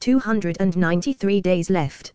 293 days left.